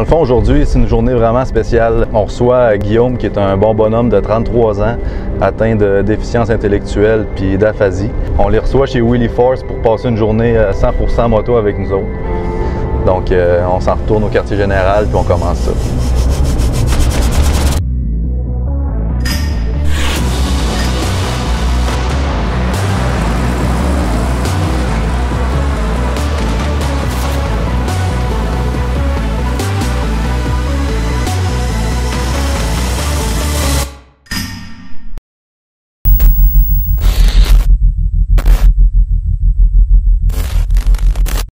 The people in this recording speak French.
Dans le fond, aujourd'hui, c'est une journée vraiment spéciale. On reçoit euh, Guillaume, qui est un bon bonhomme de 33 ans, atteint de déficience intellectuelle puis d'aphasie. On les reçoit chez Willy Force pour passer une journée euh, 100% moto avec nous autres. Donc, euh, on s'en retourne au quartier général puis on commence ça.